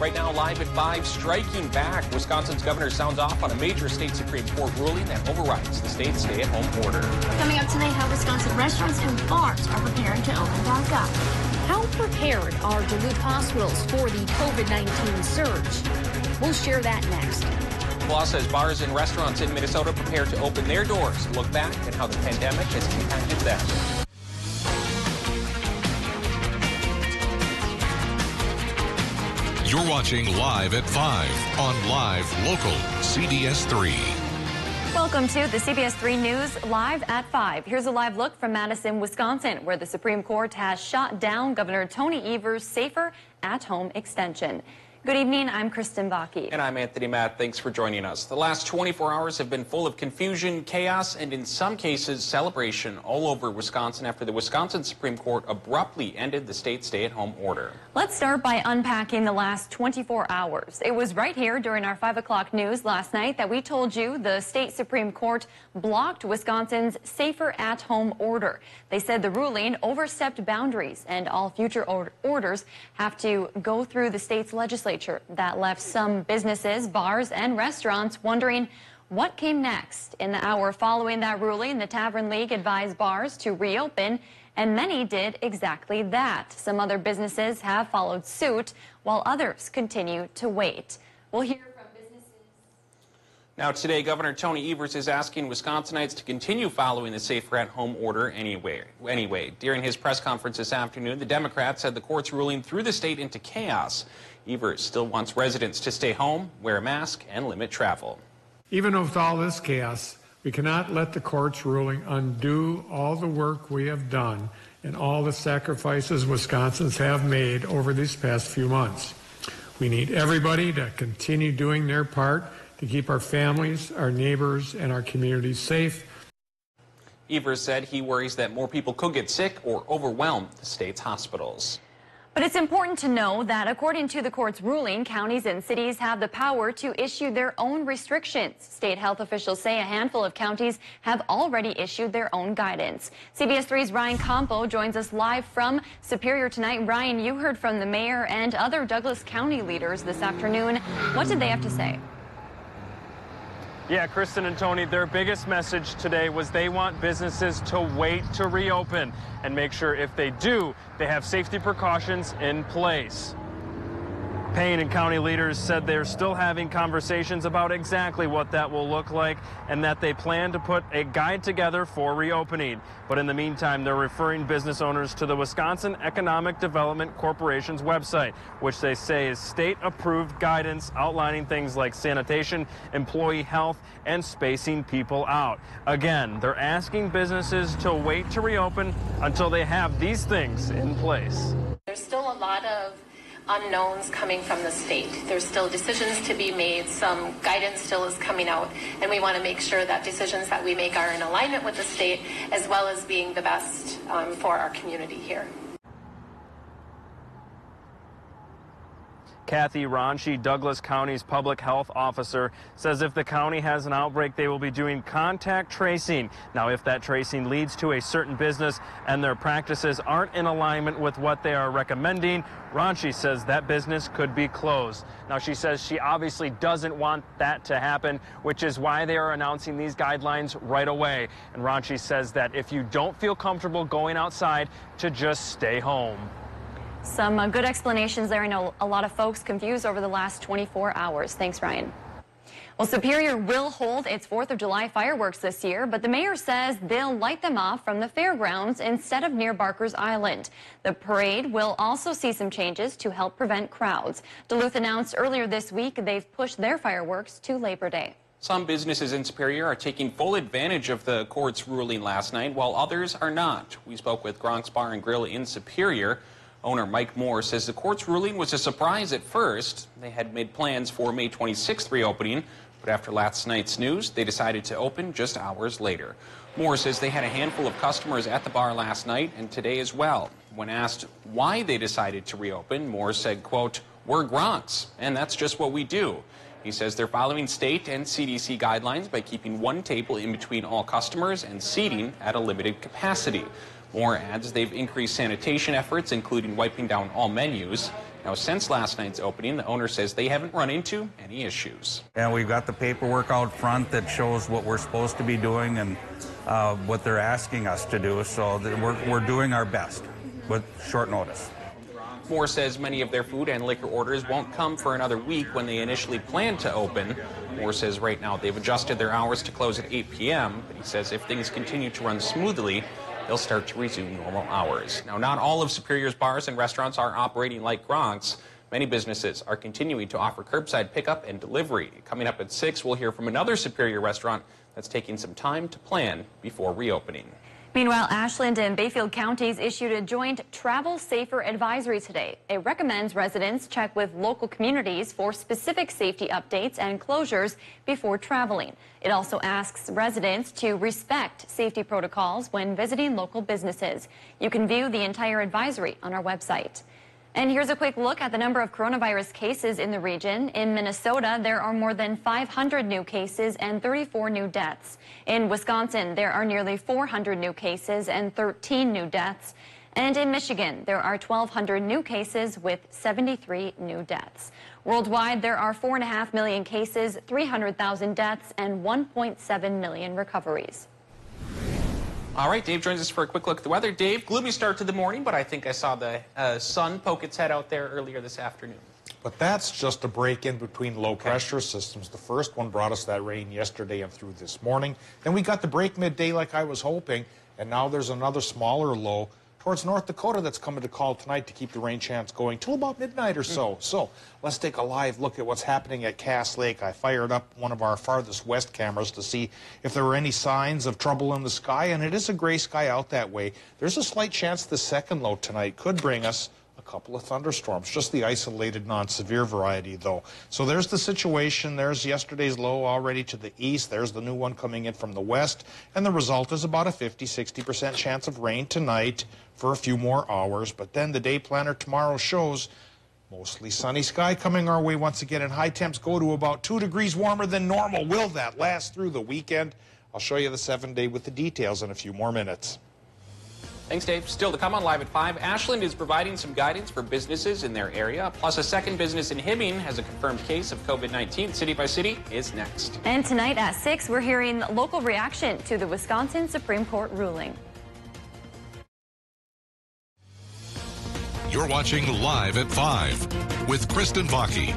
Right now, live at 5, striking back. Wisconsin's governor sounds off on a major state Supreme Court ruling that overrides the state's stay-at-home order. Coming up tonight, how Wisconsin restaurants and bars are preparing to open back up. How prepared are Duluth hospitals for the COVID-19 surge? We'll share that next. Law says bars and restaurants in Minnesota prepare to open their doors. Look back at how the pandemic has impacted them. You're watching Live at 5 on Live Local CBS 3. Welcome to the CBS 3 News Live at 5. Here's a live look from Madison, Wisconsin, where the Supreme Court has shot down Governor Tony Evers' Safer at Home extension. Good evening. I'm Kristen Vake. And I'm Anthony Matt. Thanks for joining us. The last 24 hours have been full of confusion, chaos, and in some cases, celebration all over Wisconsin after the Wisconsin Supreme Court abruptly ended the state stay-at-home order. Let's start by unpacking the last 24 hours. It was right here during our 5 o'clock news last night that we told you the state Supreme Court blocked Wisconsin's Safer at Home order. They said the ruling overstepped boundaries and all future or orders have to go through the state's legislature legislature that left some businesses, bars, and restaurants wondering what came next. In the hour following that ruling, the Tavern League advised bars to reopen, and many did exactly that. Some other businesses have followed suit, while others continue to wait. We'll hear from businesses. now, today, Governor Tony Evers is asking Wisconsinites to continue following the safer at home order anyway. anyway. During his press conference this afternoon, the Democrat said the court's ruling threw the state into chaos. Evers still wants residents to stay home, wear a mask, and limit travel. Even with all this chaos, we cannot let the court's ruling undo all the work we have done and all the sacrifices Wisconsins have made over these past few months. We need everybody to continue doing their part to keep our families, our neighbors, and our communities safe. Evers said he worries that more people could get sick or overwhelm the state's hospitals. But it's important to know that according to the court's ruling, counties and cities have the power to issue their own restrictions. State health officials say a handful of counties have already issued their own guidance. CBS 3's Ryan Campo joins us live from Superior tonight. Ryan, you heard from the mayor and other Douglas County leaders this afternoon. What did they have to say? Yeah, Kristen and Tony, their biggest message today was they want businesses to wait to reopen and make sure if they do, they have safety precautions in place. Paine and county leaders said they're still having conversations about exactly what that will look like and that they plan to put a guide together for reopening. But in the meantime, they're referring business owners to the Wisconsin Economic Development Corporation's website, which they say is state-approved guidance outlining things like sanitation, employee health, and spacing people out. Again, they're asking businesses to wait to reopen until they have these things in place. There's still a lot of unknowns coming from the state. There's still decisions to be made. Some guidance still is coming out, and we want to make sure that decisions that we make are in alignment with the state as well as being the best um, for our community here. Kathy Ronchi, Douglas County's public health officer, says if the county has an outbreak, they will be doing contact tracing. Now, if that tracing leads to a certain business and their practices aren't in alignment with what they are recommending, Ronchi says that business could be closed. Now, she says she obviously doesn't want that to happen, which is why they are announcing these guidelines right away. And Ronchi says that if you don't feel comfortable going outside, to just stay home. Some uh, good explanations there. I know a lot of folks confused over the last 24 hours. Thanks, Ryan. Well, Superior will hold its 4th of July fireworks this year, but the mayor says they'll light them off from the fairgrounds instead of near Barker's Island. The parade will also see some changes to help prevent crowds. Duluth announced earlier this week they've pushed their fireworks to Labor Day. Some businesses in Superior are taking full advantage of the court's ruling last night, while others are not. We spoke with Gronk's Bar and Grill in Superior. Owner Mike Moore says the court's ruling was a surprise at first. They had made plans for May 26th reopening, but after last night's news, they decided to open just hours later. Moore says they had a handful of customers at the bar last night and today as well. When asked why they decided to reopen, Moore said, quote, we're Gronks, and that's just what we do. He says they're following state and CDC guidelines by keeping one table in between all customers and seating at a limited capacity. Moore adds they've increased sanitation efforts, including wiping down all menus. Now, since last night's opening, the owner says they haven't run into any issues. And we've got the paperwork out front that shows what we're supposed to be doing and uh, what they're asking us to do. So we're, we're doing our best with short notice. Moore says many of their food and liquor orders won't come for another week when they initially planned to open. Moore says right now they've adjusted their hours to close at 8 p.m., but he says if things continue to run smoothly, they'll start to resume normal hours. Now, not all of Superior's bars and restaurants are operating like Gronk's. Many businesses are continuing to offer curbside pickup and delivery. Coming up at 6, we'll hear from another Superior restaurant that's taking some time to plan before reopening. Meanwhile, Ashland and Bayfield counties issued a joint travel safer advisory today. It recommends residents check with local communities for specific safety updates and closures before traveling. It also asks residents to respect safety protocols when visiting local businesses. You can view the entire advisory on our website. And here's a quick look at the number of coronavirus cases in the region. In Minnesota, there are more than 500 new cases and 34 new deaths. In Wisconsin, there are nearly 400 new cases and 13 new deaths. And in Michigan, there are 1,200 new cases with 73 new deaths. Worldwide, there are 4.5 million cases, 300,000 deaths, and 1.7 million recoveries. All right, Dave joins us for a quick look at the weather. Dave, gloomy start to the morning, but I think I saw the uh, sun poke its head out there earlier this afternoon. But that's just a break in between low pressure systems. The first one brought us that rain yesterday and through this morning. Then we got the break midday like I was hoping, and now there's another smaller low towards North Dakota that's coming to call tonight to keep the rain chance going till about midnight or so. Mm. So let's take a live look at what's happening at Cass Lake. I fired up one of our farthest west cameras to see if there were any signs of trouble in the sky, and it is a gray sky out that way. There's a slight chance the second low tonight could bring us couple of thunderstorms, just the isolated non-severe variety though. So there's the situation. There's yesterday's low already to the east. There's the new one coming in from the west. And the result is about a 50, 60% chance of rain tonight for a few more hours. But then the day planner tomorrow shows mostly sunny sky coming our way once again and high temps go to about two degrees warmer than normal. Will that last through the weekend? I'll show you the seven day with the details in a few more minutes. Thanks, Dave. Still to come on Live at 5, Ashland is providing some guidance for businesses in their area. Plus, a second business in Hibbing has a confirmed case of COVID 19. City by City is next. And tonight at 6, we're hearing local reaction to the Wisconsin Supreme Court ruling. You're watching Live at 5 with Kristen Vake,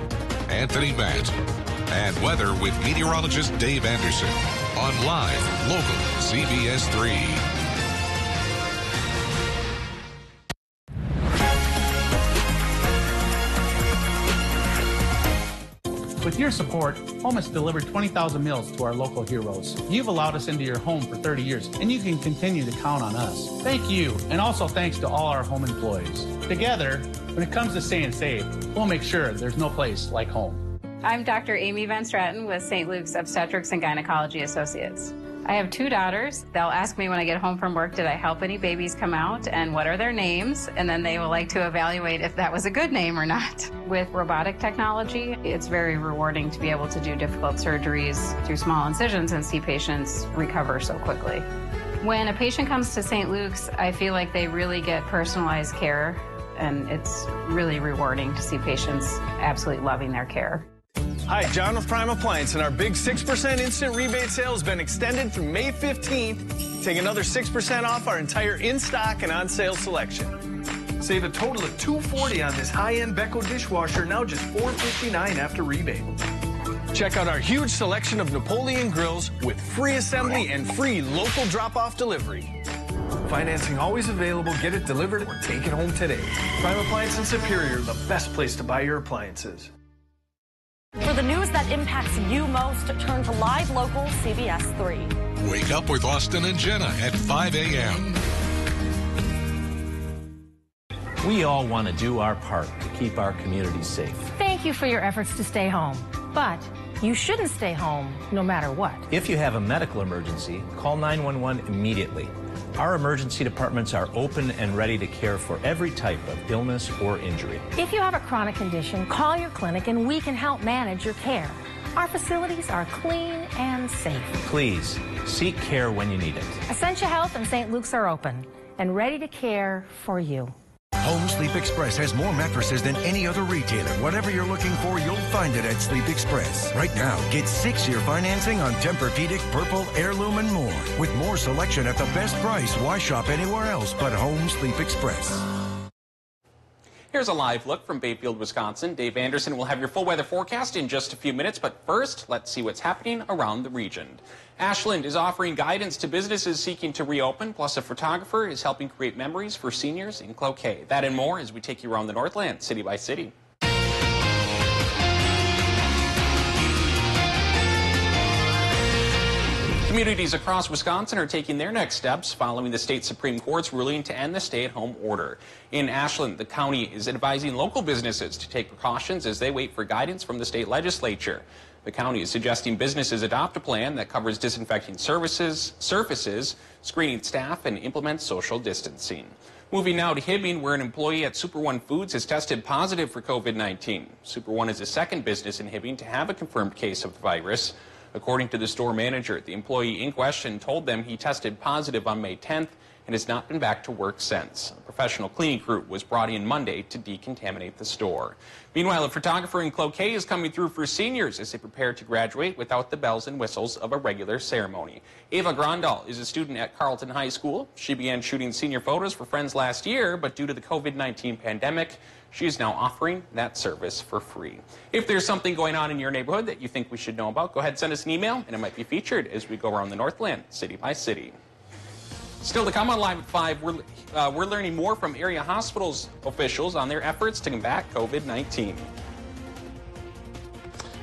Anthony Matt, and weather with meteorologist Dave Anderson on Live, Local, CBS 3. With your support, Home has delivered 20,000 meals to our local heroes. You've allowed us into your home for 30 years, and you can continue to count on us. Thank you, and also thanks to all our home employees. Together, when it comes to staying safe, we'll make sure there's no place like home. I'm Dr. Amy Van Straten with St. Luke's Obstetrics and Gynecology Associates. I have two daughters. They'll ask me when I get home from work, did I help any babies come out and what are their names? And then they will like to evaluate if that was a good name or not. With robotic technology, it's very rewarding to be able to do difficult surgeries through small incisions and see patients recover so quickly. When a patient comes to St. Luke's, I feel like they really get personalized care and it's really rewarding to see patients absolutely loving their care. Hi, John with Prime Appliance, and our big 6% instant rebate sale has been extended through May 15th. Take another 6% off our entire in-stock and on-sale selection. Save a total of 240 on this high-end Beko dishwasher, now just 459 after rebate. Check out our huge selection of Napoleon grills with free assembly and free local drop-off delivery. Financing always available. Get it delivered or take it home today. Prime Appliance in Superior, the best place to buy your appliances. For the news that impacts you most, turn to live local CBS 3. Wake up with Austin and Jenna at 5 a.m. We all want to do our part to keep our communities safe. Thank you for your efforts to stay home. But you shouldn't stay home no matter what. If you have a medical emergency, call 911 immediately. Our emergency departments are open and ready to care for every type of illness or injury. If you have a chronic condition, call your clinic and we can help manage your care. Our facilities are clean and safe. Please seek care when you need it. Essentia Health and St. Luke's are open and ready to care for you. Home Sleep Express has more mattresses than any other retailer. Whatever you're looking for, you'll find it at Sleep Express. Right now, get six-year financing on Tempur-Pedic, Purple, Heirloom, and more. With more selection at the best price, why shop anywhere else but Home Sleep Express? Here's a live look from Bayfield, Wisconsin. Dave Anderson will have your full weather forecast in just a few minutes, but first, let's see what's happening around the region. Ashland is offering guidance to businesses seeking to reopen, plus a photographer is helping create memories for seniors in Cloquet. That and more as we take you around the Northland, city by city. Communities across Wisconsin are taking their next steps following the state Supreme Court's ruling to end the stay-at-home order. In Ashland, the county is advising local businesses to take precautions as they wait for guidance from the state legislature. The county is suggesting businesses adopt a plan that covers disinfecting services, surfaces, screening staff, and implement social distancing. Moving now to Hibbing, where an employee at Super One Foods has tested positive for COVID-19. Super One is the second business in Hibbing to have a confirmed case of the virus. According to the store manager, the employee in question told them he tested positive on May 10th and has not been back to work since. A professional cleaning crew was brought in Monday to decontaminate the store. Meanwhile, a photographer in Cloquet is coming through for seniors as they prepare to graduate without the bells and whistles of a regular ceremony. Ava Grandal is a student at Carlton High School. She began shooting senior photos for friends last year, but due to the COVID-19 pandemic, she is now offering that service for free. If there's something going on in your neighborhood that you think we should know about, go ahead and send us an email, and it might be featured as we go around the Northland, city by city. Still to come on Live at 5, we're, uh, we're learning more from area hospitals officials on their efforts to combat COVID-19.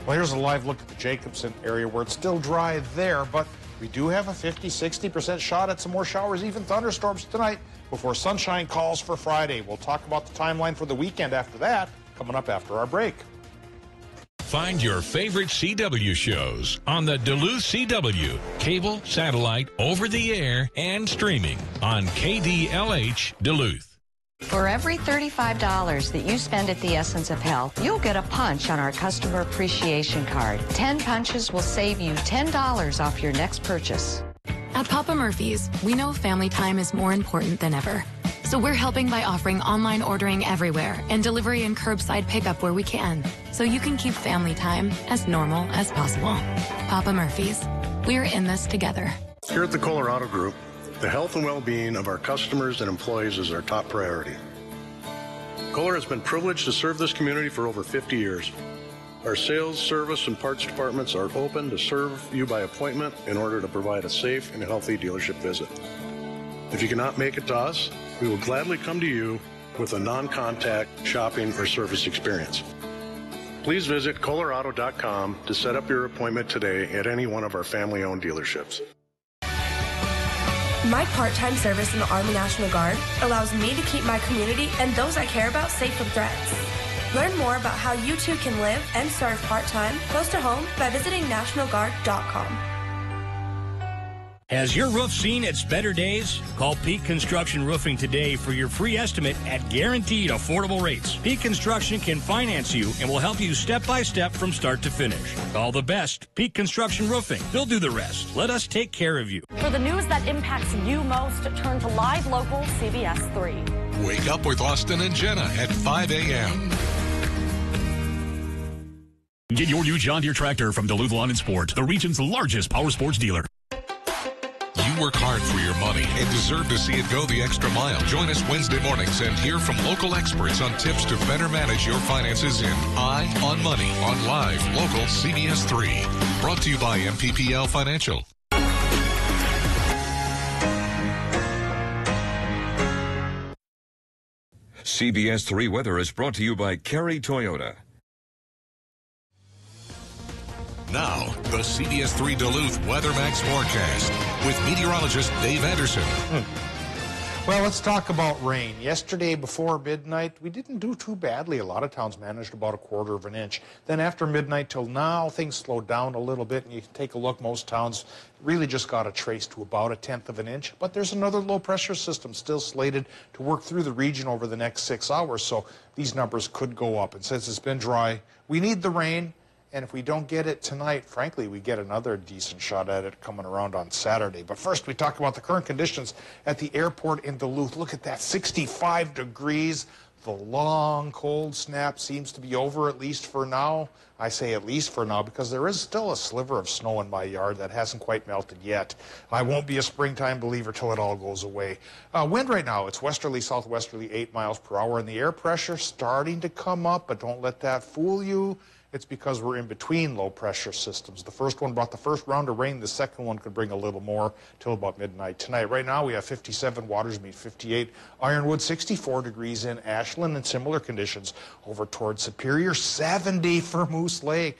Well, here's a live look at the Jacobson area where it's still dry there, but we do have a 50, 60% shot at some more showers, even thunderstorms tonight before sunshine calls for Friday. We'll talk about the timeline for the weekend after that, coming up after our break. Find your favorite CW shows on the Duluth CW, cable, satellite, over the air, and streaming on KDLH Duluth. For every $35 that you spend at the Essence of Health, you'll get a punch on our customer appreciation card. 10 punches will save you $10 off your next purchase. At Papa Murphy's, we know family time is more important than ever. So we're helping by offering online ordering everywhere and delivery and curbside pickup where we can, so you can keep family time as normal as possible. Papa Murphy's, we're in this together. Here at the Colorado Group, the health and well-being of our customers and employees is our top priority. Kolar has been privileged to serve this community for over 50 years. Our sales, service, and parts departments are open to serve you by appointment in order to provide a safe and healthy dealership visit. If you cannot make it to us, we will gladly come to you with a non-contact shopping or service experience. Please visit Colorado.com to set up your appointment today at any one of our family-owned dealerships. My part-time service in the Army National Guard allows me to keep my community and those I care about safe from threats. Learn more about how you too can live and serve part-time close to home by visiting nationalguard.com. Has your roof seen its better days? Call Peak Construction Roofing today for your free estimate at guaranteed affordable rates. Peak Construction can finance you and will help you step by step from start to finish. Call the best, Peak Construction Roofing. They'll do the rest. Let us take care of you. For the news that impacts you most, turn to live local CBS 3. Wake up with Austin and Jenna at 5 a.m. Get your new John Deere tractor from Duluth Lawn and Sport, the region's largest power sports dealer. You work hard for your money and deserve to see it go the extra mile. Join us Wednesday mornings and hear from local experts on tips to better manage your finances in Eye on Money on live local CBS 3. Brought to you by MPPL Financial. CBS 3 weather is brought to you by Kerry Toyota. Now, the CBS 3 Duluth WeatherMax forecast with meteorologist Dave Anderson. Hmm. Well, let's talk about rain. Yesterday before midnight, we didn't do too badly. A lot of towns managed about a quarter of an inch. Then after midnight till now, things slowed down a little bit, and you take a look. Most towns really just got a trace to about a tenth of an inch. But there's another low pressure system still slated to work through the region over the next six hours, so these numbers could go up. And since it's been dry, we need the rain. And if we don't get it tonight, frankly, we get another decent shot at it coming around on Saturday. But first, we talk about the current conditions at the airport in Duluth. Look at that 65 degrees. The long cold snap seems to be over, at least for now. I say at least for now because there is still a sliver of snow in my yard that hasn't quite melted yet. I won't be a springtime believer till it all goes away. Uh, wind right now, it's westerly, southwesterly, 8 miles per hour, and the air pressure starting to come up, but don't let that fool you. It's because we're in between low pressure systems. The first one brought the first round of rain. The second one could bring a little more till about midnight tonight. Right now we have 57 Watersmeet, 58 Ironwood, 64 degrees in Ashland, and similar conditions over towards Superior, 70 for Moose Lake.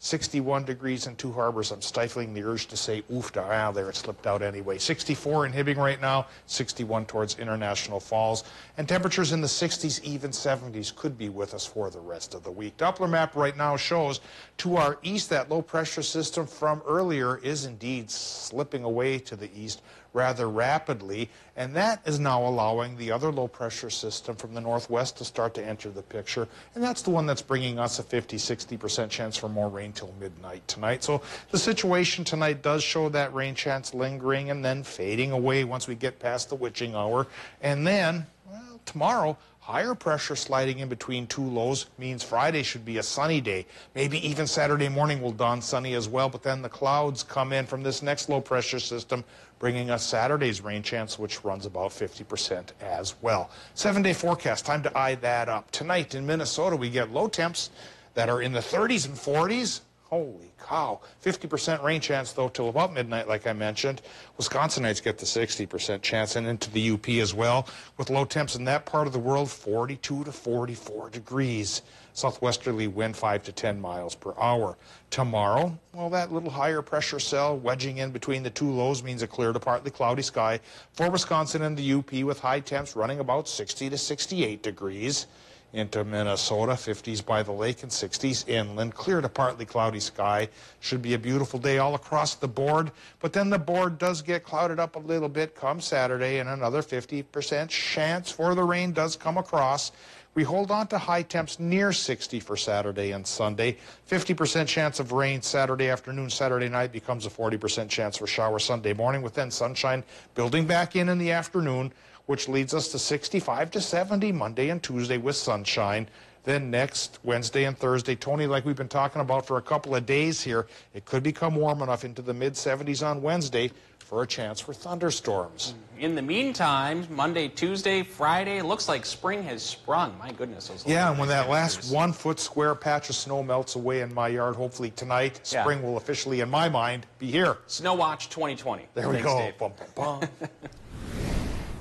61 degrees in Two Harbors. I'm stifling the urge to say oof, ah, there it slipped out anyway. 64 in Hibbing right now, 61 towards International Falls. And temperatures in the 60s, even 70s could be with us for the rest of the week. Doppler map right now shows to our east that low pressure system from earlier is indeed slipping away to the east rather rapidly, and that is now allowing the other low pressure system from the northwest to start to enter the picture, and that's the one that's bringing us a 50 60% chance for more rain till midnight tonight. So the situation tonight does show that rain chance lingering and then fading away once we get past the witching hour, and then, well, tomorrow, Higher pressure sliding in between two lows means Friday should be a sunny day. Maybe even Saturday morning will dawn sunny as well, but then the clouds come in from this next low pressure system, bringing us Saturday's rain chance, which runs about 50% as well. Seven day forecast, time to eye that up. Tonight in Minnesota, we get low temps that are in the 30s and 40s. Holy cow. 50% rain chance, though, till about midnight, like I mentioned. Wisconsinites get the 60% chance, and into the UP as well, with low temps in that part of the world, 42 to 44 degrees. Southwesterly wind 5 to 10 miles per hour. Tomorrow, well, that little higher pressure cell wedging in between the two lows means a clear to partly cloudy sky for Wisconsin and the UP with high temps running about 60 to 68 degrees into Minnesota, 50s by the lake and 60s inland. Clear to partly cloudy sky. Should be a beautiful day all across the board. But then the board does get clouded up a little bit come Saturday, and another 50% chance for the rain does come across. We hold on to high temps near 60 for Saturday and Sunday. 50% chance of rain Saturday afternoon, Saturday night becomes a 40% chance for shower Sunday morning, with then sunshine building back in in the afternoon which leads us to 65 to 70 Monday and Tuesday with sunshine. Then next Wednesday and Thursday, Tony, like we've been talking about for a couple of days here, it could become warm enough into the mid 70s on Wednesday for a chance for thunderstorms. Mm-hmm. In the meantime, Monday, Tuesday, Friday, looks like spring has sprung. My goodness. Those yeah, and when that last one foot square patch of snow melts away in my yard, hopefully tonight, Yeah. spring will officially, in my mind, be here. Snow Watch 2020. There we Thanks, go. Bum, bum, bum.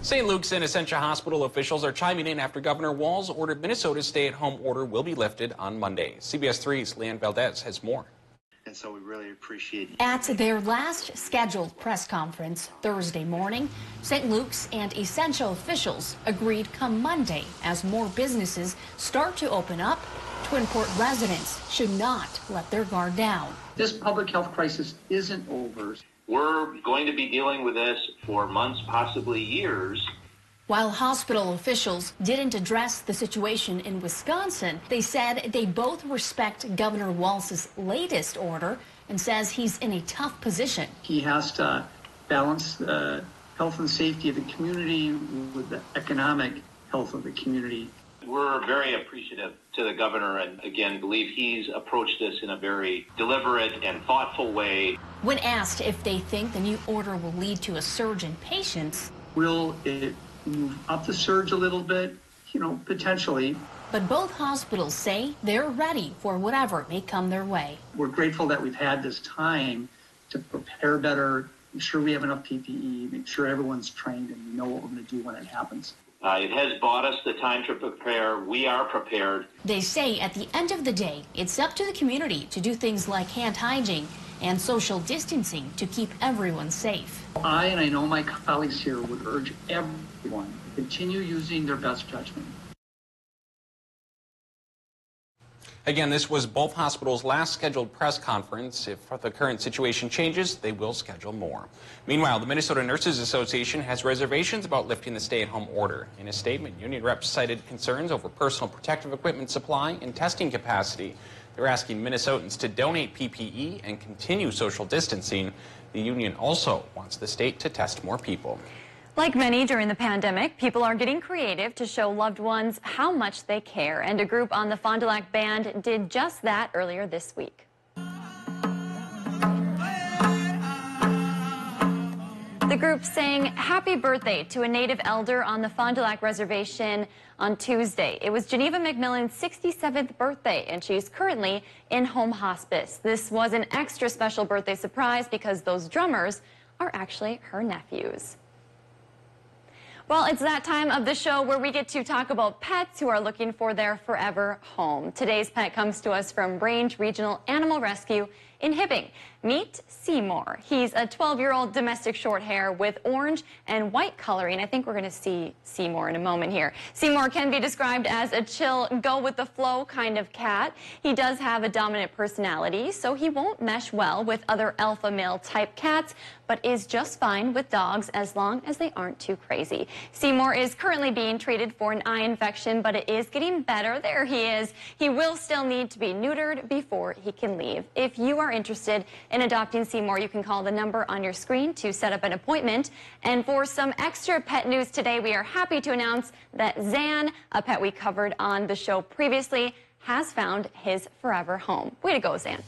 St. Luke's and Essentia Hospital officials are chiming in after Governor Walz ordered Minnesota's stay-at-home order will be lifted on Monday. CBS 3's Leanne Valdez has more. And so we really appreciate At their last scheduled press conference Thursday morning, St. Luke's and Essentia officials agreed come Monday as more businesses start to open up, Twin Port residents should not let their guard down. This public health crisis isn't over. We're going to be dealing with this for months, possibly years. While hospital officials didn't address the situation in Wisconsin, they said they both respect Governor Walz's latest order and says he's in a tough position. He has to balance the health and safety of the community with the economic health of the community. We're very appreciative to the governor and again believe he's approached this in a very deliberate and thoughtful way. When asked if they think the new order will lead to a surge in patients, Will it move up the surge a little bit? You know, potentially. but both hospitals say they're ready for whatever may come their way. We're grateful that we've had this time to prepare better, make sure we have enough PPE, make sure everyone's trained and we know what we're going to do when it happens. Uh, it has bought us the time to prepare. We are prepared. They say at the end of the day, it's up to the community to do things like hand hygiene and social distancing to keep everyone safe. I and I know my colleagues here would urge everyone to continue using their best judgment. Again, this was both hospitals' last scheduled press conference. If the current situation changes, they will schedule more. Meanwhile, the Minnesota Nurses Association has reservations about lifting the stay-at-home order. In a statement, union reps cited concerns over personal protective equipment supply and testing capacity. They're asking Minnesotans to donate PPE and continue social distancing. The union also wants the state to test more people. Like many during the pandemic, people are getting creative to show loved ones how much they care. And a group on the Fond du Lac Band did just that earlier this week. The group sang happy birthday to a native elder on the Fond du Lac Reservation on Tuesday. It was Geneva McMillan's 67th birthday, and she's currently in home hospice. This was an extra special birthday surprise because those drummers are actually her nephews. Well, it's that time of the show where we get to talk about pets who are looking for their forever home. Today's pet comes to us from Range Regional Animal Rescue in Hibbing. Meet Seymour. He's a 12-year-old domestic short hair with orange and white coloring. I think we're going to see Seymour in a moment here. Seymour can be described as a chill, go-with-the-flow kind of cat. He does have a dominant personality, so he won't mesh well with other alpha male type cats, but is just fine with dogs as long as they aren't too crazy. Seymour is currently being treated for an eye infection, but it is getting better. There he is. He will still need to be neutered before he can leave. If you are interested in adopting Seymour, you can call the number on your screen to set up an appointment. And for some extra pet news today, we are happy to announce that Zan, a pet we covered on the show previously, has found his forever home. Way to go, Zan.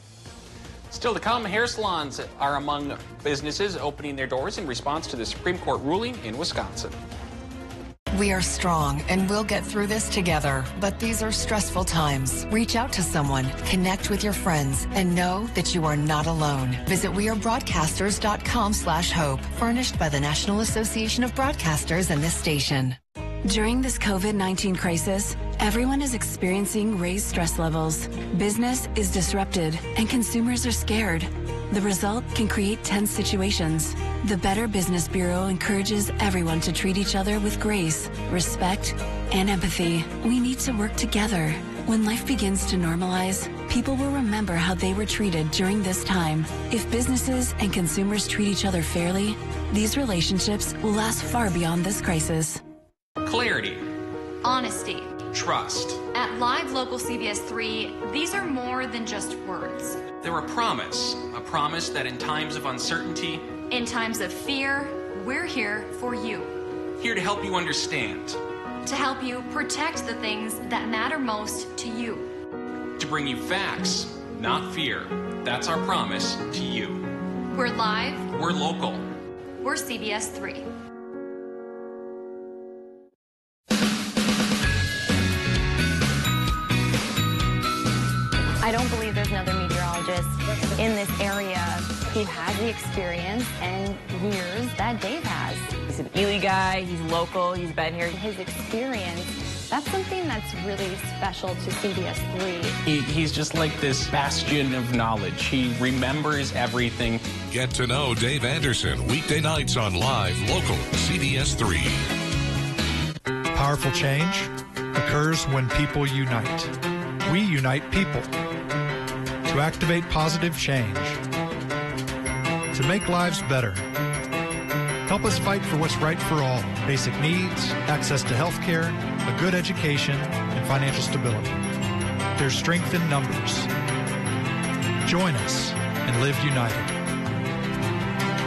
Still to come, hair salons are among businesses opening their doors in response to the Supreme Court ruling in Wisconsin. We are strong and we'll get through this together, but these are stressful times. Reach out to someone, connect with your friends, and know that you are not alone. Visit wearebroadcasters.com slash hope, furnished by the National Association of Broadcasters and this station. During this COVID 19 crisis, everyone is experiencing raised stress levels. Business is disrupted, and consumers are scared. The result can create tense situations. The Better Business Bureau encourages everyone to treat each other with grace, respect, and empathy. We need to work together. When life begins to normalize, people will remember how they were treated during this time. If businesses and consumers treat each other fairly, these relationships will last far beyond this crisis. Clarity, Honesty. Trust. At Live Local CBS 3, these are more than just words. They're a promise, a promise that in times of uncertainty, In times of fear, we're here for you. here to help you understand, To help you protect the things that matter most to you. to bring you facts, not fear. That's our promise to you. We're live, We're local. we're CBS 3. Experience and years that Dave has. He's an Ely guy, he's local, he's been here. His experience, that's something that's really special to CBS 3. He, he's just like this bastion of knowledge. He remembers everything. Get to know Dave Anderson weekday nights on live local CBS 3. Powerful change occurs when people unite. We unite people to activate positive change, to make lives better. Help us fight for what's right for all basic needs, access to health care, a good education, and financial stability. There's strength in numbers. Join us and live united.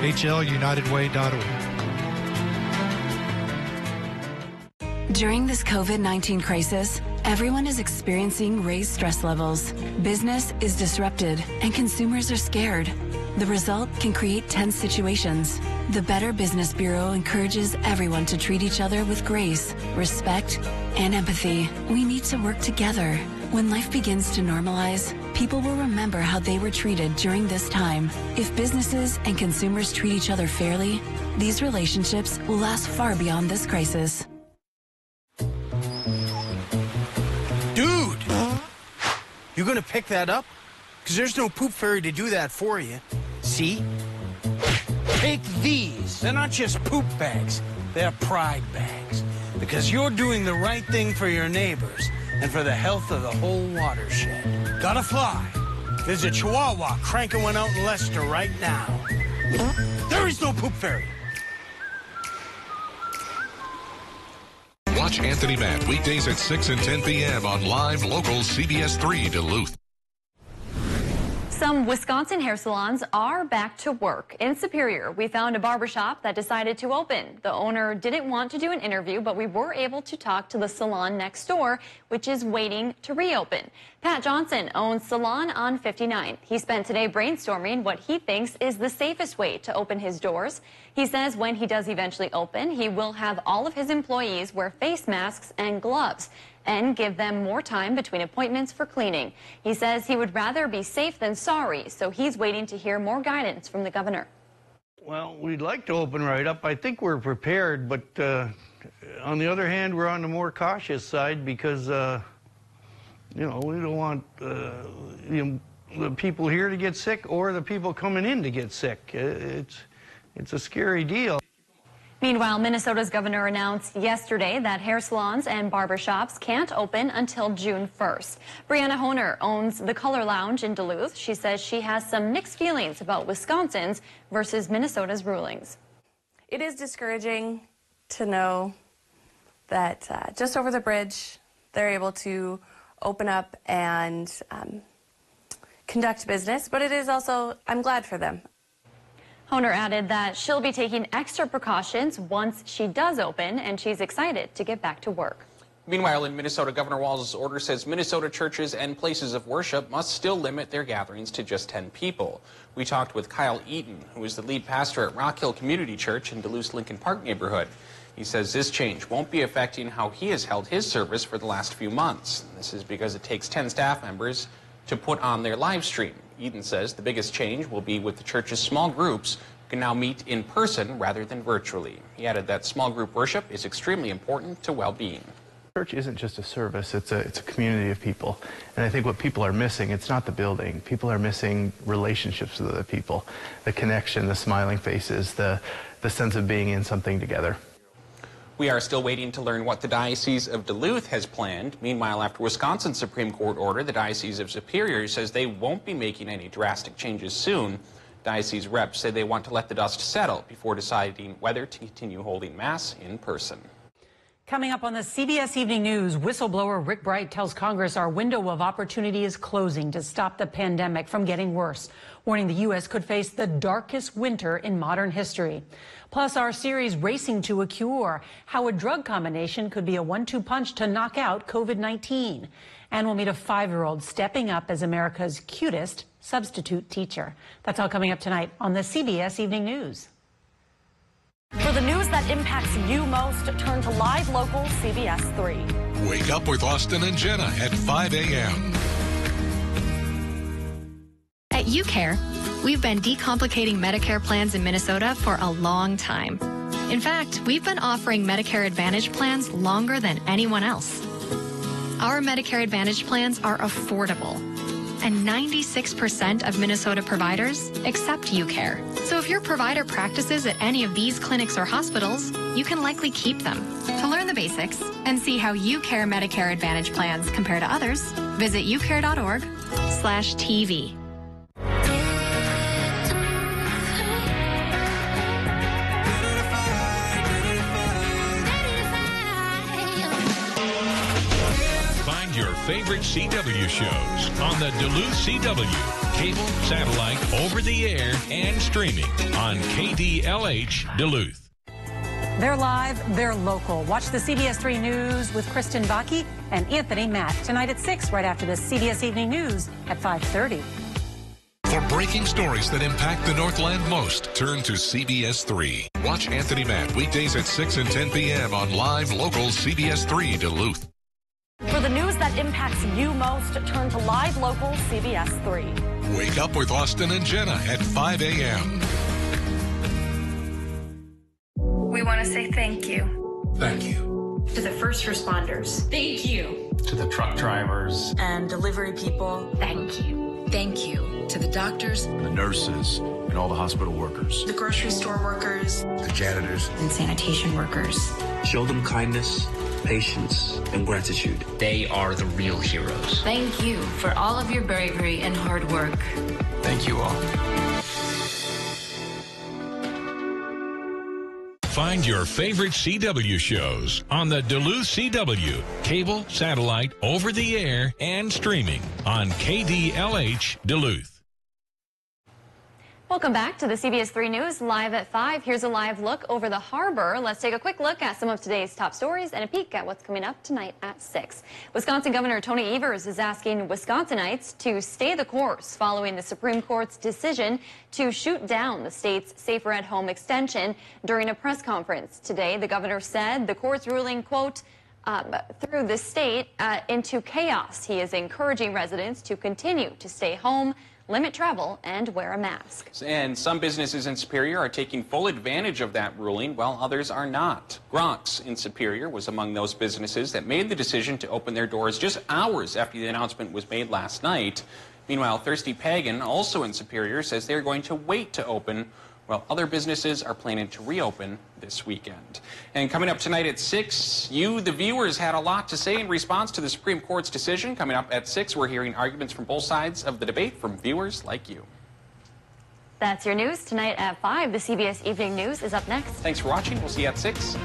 HLUnitedWay.org. During this COVID 19 crisis, everyone is experiencing raised stress levels. Business is disrupted, and consumers are scared. The result can create tense situations. The Better Business Bureau encourages everyone to treat each other with grace, respect, and empathy. We need to work together. When life begins to normalize, people will remember how they were treated during this time. If businesses and consumers treat each other fairly, these relationships will last far beyond this crisis. Dude! You gonna pick that up? Because there's no poop fairy to do that for you. See? Take these. They're not just poop bags, they're pride bags. Because you're doing the right thing for your neighbors and for the health of the whole watershed. Gotta fly. There's a chihuahua cranking one out in Leicester right now. There is no poop fairy. Watch Anthony Matt weekdays at 6 and 10 p.m. on live local CBS 3 Duluth. Some Wisconsin hair salons are back to work. In Superior, we found a barbershop that decided to open. The owner didn't want to do an interview, but we were able to talk to the salon next door, which is waiting to reopen. Pat Johnson owns Salon on 59. He spent today brainstorming what he thinks is the safest way to open his doors. He says when he does eventually open, he will have all of his employees wear face masks and gloves and give them more time between appointments for cleaning. He says he would rather be safe than sorry, so he's waiting to hear more guidance from the governor. Well, we'd like to open right up. I think we're prepared, but uh, on the other hand, we're on the more cautious side because, uh, you know, we don't want uh, you know, the people here to get sick or the people coming in to get sick. It's, it's a scary deal. Meanwhile, Minnesota's governor announced yesterday that hair salons and barbershops can't open until June 1st. Brianna Honer owns the Color Lounge in Duluth. She says she has some mixed feelings about Wisconsin's versus Minnesota's rulings. It is discouraging to know that uh, just over the bridge, they're able to open up and um, conduct business, but it is also, I'm glad for them. Honer added that she'll be taking extra precautions once she does open, and she's excited to get back to work. Meanwhile, in Minnesota, Governor Walz's order says Minnesota churches and places of worship must still limit their gatherings to just 10 people. We talked with Kyle Eaton, who is the lead pastor at Rock Hill Community Church in Duluth's Lincoln Park neighborhood. He says this change won't be affecting how he has held his service for the last few months. This is because it takes 10 staff members to put on their live stream. Eaton says the biggest change will be with the church's small groups can now meet in person rather than virtually. He added that small group worship is extremely important to well-being. Church isn't just a service, it's a, it's a community of people. And I think what people are missing, it's not the building. People are missing relationships with other people, the connection, the smiling faces, the, the sense of being in something together. We are still waiting to learn what the Diocese of Duluth has planned. Meanwhile, after Wisconsin's Supreme Court order, the Diocese of Superior says they won't be making any drastic changes soon. Diocese reps say they want to let the dust settle before deciding whether to continue holding Mass in person. Coming up on the CBS Evening News, whistleblower Rick Bright tells Congress our window of opportunity is closing to stop the pandemic from getting worse, warning the U.S. could face the darkest winter in modern history. Plus, our series Racing to a Cure, how a drug combination could be a one-two punch to knock out COVID-19. And we'll meet a five-year-old stepping up as America's cutest substitute teacher. That's all coming up tonight on the CBS Evening News. For the news that impacts you most, turn to live local CBS 3. Wake up with Austin and Jenna at 5 a.m. At UCare, we've been decomplicating Medicare plans in Minnesota for a long time. In fact, we've been offering Medicare Advantage plans longer than anyone else. Our Medicare Advantage plans are affordable, and 96% of Minnesota providers accept UCare. So if your provider practices at any of these clinics or hospitals, you can likely keep them. To learn the basics and see how UCare Medicare Advantage plans compare to others, visit ucare.org slash TV. Favorite CW shows on the Duluth CW, cable, satellite, over the air, and streaming on KDLH Duluth. They're live, they're local. Watch the CBS 3 News with Kristen Vake and Anthony Matt tonight at 6, right after the CBS Evening News at 5.30. For breaking stories that impact the Northland most, turn to CBS 3. Watch Anthony Matt weekdays at 6 and 10 p.m. on live local CBS 3 Duluth. For the news that impacts you most, turn to live local CBS 3. Wake up with Austin and Jenna at 5 a.m. We want to say thank you Thank you. to the first responders. Thank you. To the truck drivers, And delivery people. Thank you. Thank you to the doctors, the nurses, and all the hospital workers. the grocery store workers, The janitors. and sanitation workers. Show them kindness, patience, and gratitude. They are the real heroes. Thank you for all of your bravery and hard work. Thank you all. Find your favorite CW shows on the Duluth CW, cable, satellite, over the air, and streaming on KDLH Duluth. Welcome back to the CBS 3 News live at 5. Here's a live look over the harbor. Let's take a quick look at some of today's top stories and a peek at what's coming up tonight at 6. Wisconsin Governor Tony Evers is asking Wisconsinites to stay the course following the Supreme Court's decision to shoot down the state's Safer at Home extension during a press conference. Today, the governor said the court's ruling, quote, um, threw the state uh, into chaos. He is encouraging residents to continue to stay home limit travel, and wear a mask. And some businesses in Superior are taking full advantage of that ruling, while others are not. Gronk's in Superior was among those businesses that made the decision to open their doors just hours after the announcement was made last night. Meanwhile, Thirsty Pagan, also in Superior, says they're going to wait to open while other businesses are planning to reopen this weekend. And coming up tonight at 6, you, the viewers, had a lot to say in response to the Supreme Court's decision. Coming up at 6, we're hearing arguments from both sides of the debate from viewers like you. That's your news tonight at 5. The CBS Evening News is up next. Thanks for watching. We'll see you at 6.